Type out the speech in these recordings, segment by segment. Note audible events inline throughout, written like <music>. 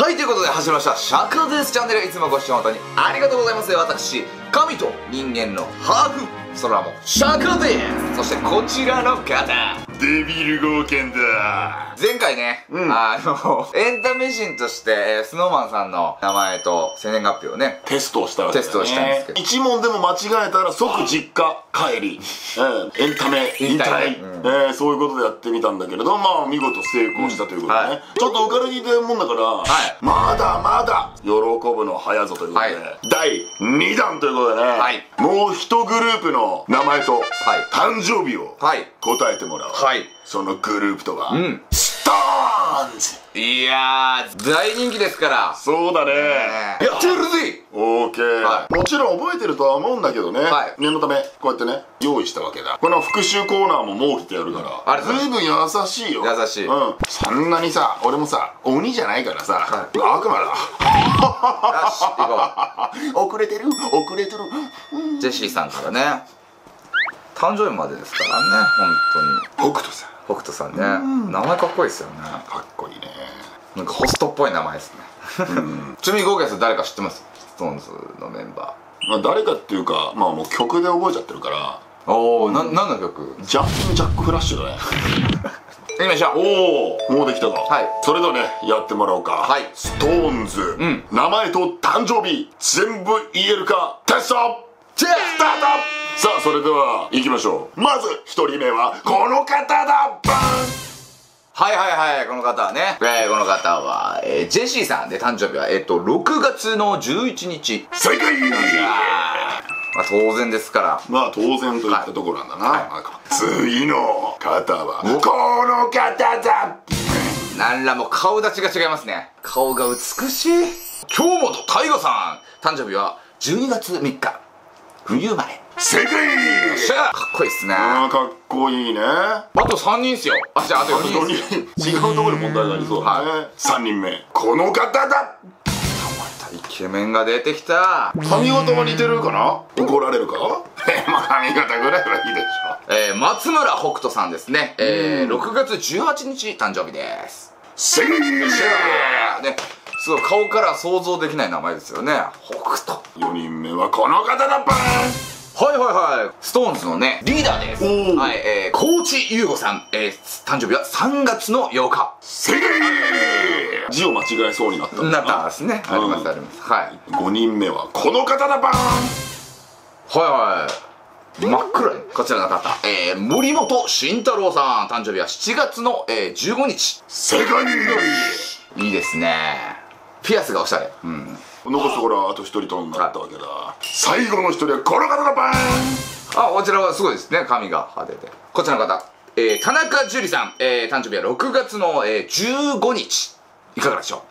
はいということで始めました。シャカですチャンネルいつもご視聴本当にありがとうございます。私神と人間のハーフそれはもシャカですそしてこちらの方。デビル号剣だ。前回ね、うん。あの <laughs> エンタメ人として、えー、スノーマンさんの名前と生年月日をねテストをしたわけね。テストをしたんですけど。一問でも間違えたら即実家帰り、<laughs> うん、エンタメ引引退。退、うん。えーそういうことでやってみたんだけれどまあ見事成功したということでね、うん。はい。ちょっと浮かれにいたもんだから、い。まだまだ喜ぶの早ぞということで、はい。第2弾ということでね、はい。もう一グループの名前と、誕生日をはい。答えてもらう、はいそのグループとは、ん。ストーンズ。いやー大人気ですから。そうだね。やってるぜオーケー、はい。もちろん覚えてるとは思うんだけどね、はい。念のためこうやってね用意したわけだ。この復習コーナーも設けてやるから、ありがとうござい随分優しいよ。優しい。うん。そんなにさ俺もさ鬼じゃないからさ、は悪魔よし行こだ遅れてる遅れてる。うジェシーさんからね誕生日までですからね本北斗さん。当に北斗さんね。名前かっこいいですよね。かっこいいね。なんかホストっぽい名前ですね。ちなみにゴーギャス誰か知ってます？ストーンズのメンバまあ誰かっていうかまあもう曲で覚えちゃってるから。ーおおな何の曲？ジャンピングジャックフラッシュだね。行きましょうおおもうできたかはい。それではねやってもらおうか。はい。ストーンズ、ん。名前と誕生日全部言えるか？テスト！チェスタートさあそれでは行きましょう。まず一人目はこの方だ。バンはいはいはいこの方はね、えーこの方は、えージェシーさんで誕生日はえっ、と6月の11日。正解。まあ当然ですから。まあ当然といったところなんだな、はい。まあ次の方はこの方だ。なんらもう顔立ちが違いますね。顔が美しい。京本大我さん。誕生日は12月3日。冬生まれ正解！しゃ！あかっこいいっすね。ああーかっこいいね。と3人っすよ。あじゃああと4人。違うところに問題がありそう。だね、3人目。この方だ！イケメンが出てきた。髪型は似てるかな？怒られるか？<laughs> まあ髪型ぐらいはいいでしえー、松村北斗さんですね。えー、6月18日誕生日です。ょ正解！ねすごい顔から想像できない名前ですよね。北斗。4人目はこの方だバー。ンはいはいはい。ストーンズのねリーダーです。はいえー、高知優吾さん。えー、誕生日は3月の8日。正解。字を間違えそうになったな。ったんですね。ありますあります。はい。5人目はこの方だバーン。はいはい真っ暗。いこちらの方。えー、森本慎太郎さん。誕生日は7月の、えー、15日。正解。いいですねピアスがおしゃれ。うん。残すところはあと1人となったわけだ。最後の1人はこの方だバーン。あこちらはすごいですね。髪が派手で。こちらの方。えー、田中樹里さん、えー、誕生日は6月の、えー、15日。いかがでしょ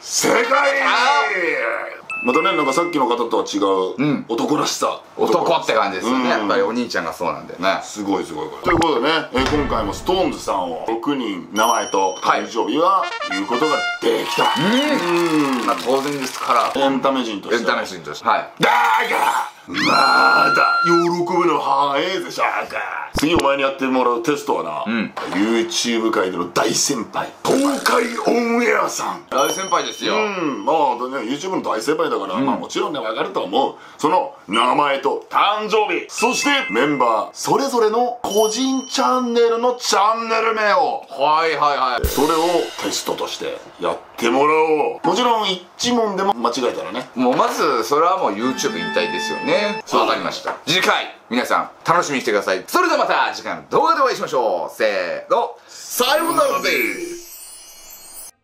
正解またねなんかさっきの方とは違う、うん。男らしさ。う男って感じですよね、うん。やっぱりお兄ちゃんがそうなんだよね。すごいすごいこれ。ということでね、えー今回も SixTONES さんを6人名前と誕生日は言うことができた、うん。まあ当然ですから。エンタメ人としてエンタメ人として。はい。だがまだ喜ぶの早いぜシャーカ次お前にやってもらうテストはな、うん。YouTube 界での大先輩東海オンエアさん。大先輩ですよ、うん。まあね YouTube の大先輩だから、まあもちろんね分かると思う。その名前と誕生日。そしてメンバーそれぞれの個人チャンネルのチャンネル名を。はいはいはい。それをテストとしてやってもらおう。もちろん一問でも間違えたらね。もうまずそれはもう YouTube 引退ですよね。わかりました次回皆さん楽しみにしてください。それではまた次回の動画でお会いしましょう。せーの。さようならです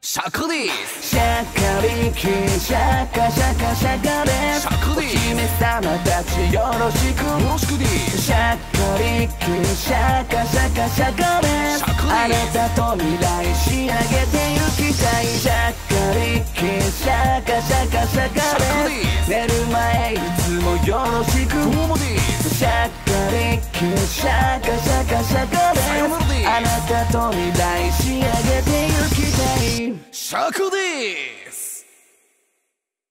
釈迦です。シャカリキシャカシャカシャカです。釈迦ですお姫様たちよろしく。よろしくです。シャカリキシャカシャカシャカです。シャクですあなたと未来仕上げてゆきたいシャカシャカシャカであなたと未来仕上げてゆきたいシャクです